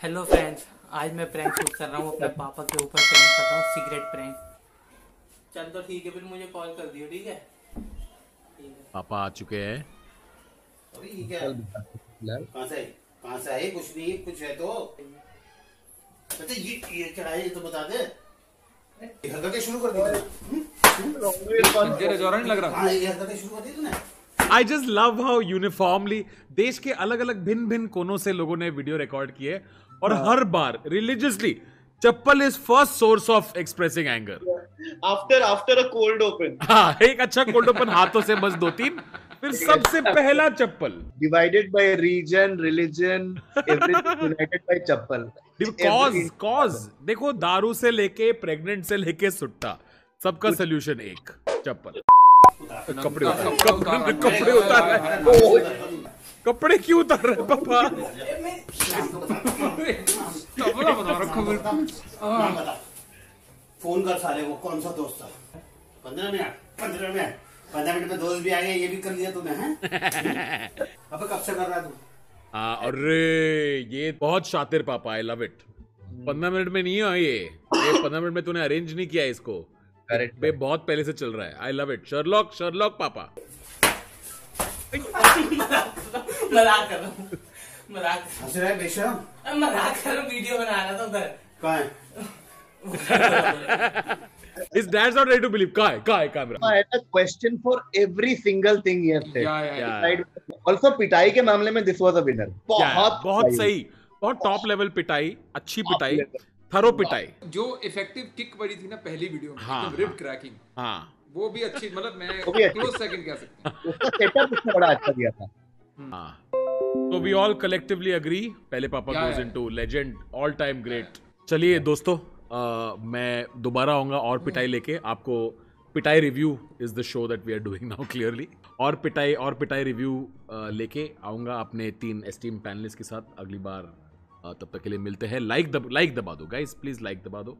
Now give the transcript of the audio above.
Hello friends आज मैं prank shoot कर रहा हूँ अपने पापा के ऊपर प्रैंक कर रहा हूँ सीक्रेट प्रैंक चल तो ठीक है फिर मुझे कॉल कर दियो ठीक है? पापा आ चुके हैं। अभी ये क्या कहाँ से कहाँ से आए कुछ नहीं कुछ है तो। अच्छा ये ये है ये तो बता दे। हरकतें शुरू कर दी रेजोरेंट लग रहा। हाँ ये हरकतें शुरू कर दी तूने। I just love how uniformly देश के अलग अलग भिन्न भिन्न कोनों से लोगों ने वीडियो रिकॉर्ड किए। और हर बार religiously chappal is first source of expressing anger after after a cold open. हाँ एक अच्छा कोल्ड ओपन हाथों से बस दो तीन फिर सबसे पहला chappal. Divided by region religion everything united by chappal cause cause देखो दारू से लेके प्रेग्नेंट से लेके सुट्टा सबका सोल्यूशन एक चप्पल. कपड़े उतार कपड़े कपड़े उतार है। कपड़े क्यों उतार रहे पापा? तबला बता रखा फ़ोन कर साले को कौन सा दोस्त था? पंद्रह मिनट पंद्रह मिनट पंद्रह मिनट में दोस्त भी आ गए ये भी कर लिया तूने हैं? अब कब से कर रहा है तू? हाँ अरे ये बहुत शातिर पापा आई लव इट पंद्रह मिनट में नहीं है ये। ये पंद्रह मिनट में तूने अरेंज नहीं किया इसको। Correct बे बहुत पहले से चल रहा है। I love it Sherlock Sherlock पापा। मज़ाक कर रहा हूँ। मज़ाक हंस रहा है बेशरम मज़ाक कर रहा हूँ वीडियो बना रहा था उधर कहाँ है His dad's not ready to believe. Kai, Kai, camera. I had a question for every single thing he has said या या Yeah. Right. also पिटाई के मामले में this was a winner क्या है? बहुत बहुत सही बहुत टॉप लेवल पिटाई अच्छी पिटाई level. थरो पिटाई जो इफ़ेक्टिव किक पड़ी थी ना पहली वीडियो में हाँ, हाँ। क्रैकिंग हाँ वो भी अच्छी मतलब मैं वो भी अच्छी। क्लोज सेकंड कह सकता हूँ उसका सेटअप उसने बड़ा अच्छा दिया था हाँ तो वी ऑल कलेक्टिवली अग्री पहले पापा goes. Into legend all time great चलिए दोस्तों अ, मैं दोबारा आऊँगा और पिटाई लेके। आपको पिटाई review is the show that we are doing now clearly और पिटाई और पिटाई रिव्यू लेके आऊँगा अपने तीन एस्टीम पैनलिस्ट के साथ। अगली बार तब तक के लिए मिलते हैं। लाइक दब लाइक दबा दो गाइस प्लीज़ लाइक दबा दो।